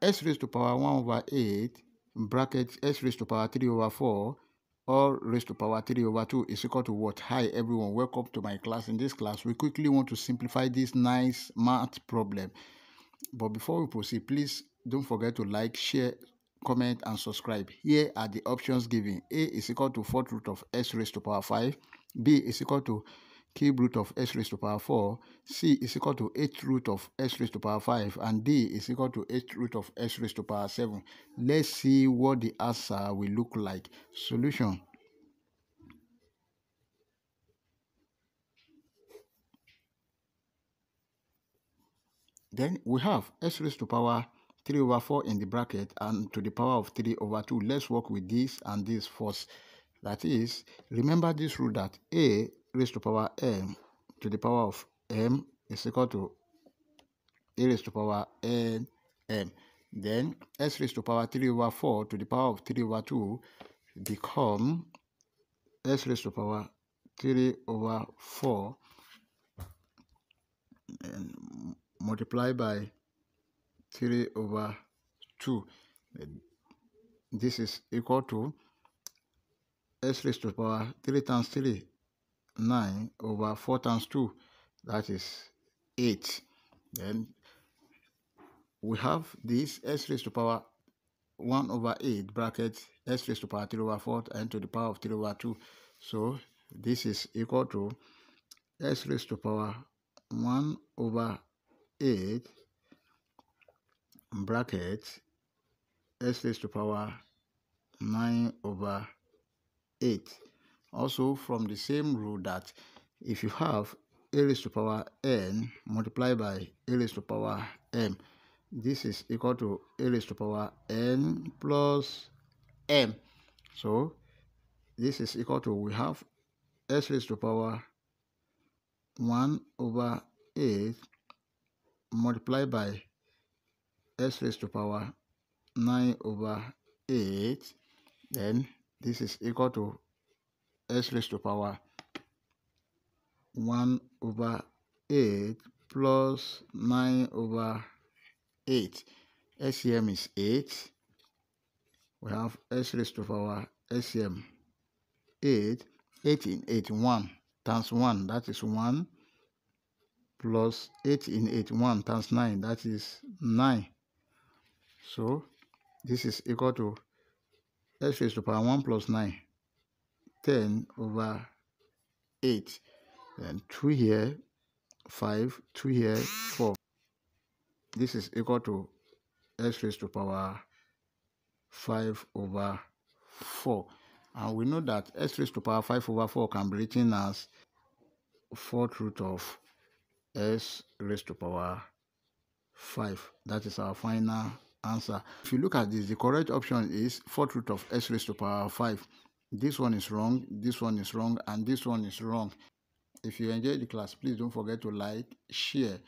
s raised to power 1 over 8 bracket s raised to power 3 over 4 all raised to power 3 over 2 is equal to what? Hi everyone, welcome to my class. In this class, we quickly want to simplify this nice math problem. But before we proceed, please don't forget to like, share, comment and subscribe. Here are the options given. A is equal to 4th root of s raised to power 5. B is equal to cube root of s raised to power 4, c is equal to 8 root of s raised to power 5, and d is equal to 8 root of s raised to power 7. Let's see what the answer will look like. Solution. Then we have s raised to power 3 over 4 in the bracket and to the power of 3 over 2. Let's work with this and this first. That is, remember this rule that a raised to power m to the power of m is equal to a raised to power n m. Then s raised to power 3 over 4 to the power of 3 over 2 become s raised to power 3 over 4 and multiply by 3 over 2. This is equal to s raised to power 3 times 3 9 over 4 times 2 that is 8 then we have this s raised to power 1 over 8 bracket s raised to power 3 over 4 and to the power of 3 over 2 so this is equal to s raised to power 1 over 8 bracket s raised to power 9 over 8 also from the same rule that if you have a raised to power n multiplied by a raised to power m, this is equal to a raised to power n plus m. So this is equal to, we have s raised to power 1 over 8 multiplied by s raised to power 9 over 8 then this is equal to s raised to power 1 over 8 plus 9 over 8. SCM is 8. We have s raised to power SCM 8. 8 in 8, 1 times 1, that is 1 plus 8 in 8, 1 times 9, that is 9. So this is equal to s raised to power 1 plus 9 10 over 8 and 2 here 5 2 here 4 this is equal to s raised to power 5 over 4 and we know that s raised to power 5 over 4 can be written as 4th root of s raised to power 5 that is our final answer. If you look at this the correct option is 4th root of s raised to power 5 this one is wrong this one is wrong and this one is wrong. If you enjoyed the class please don't forget to like share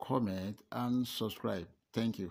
comment and subscribe. Thank you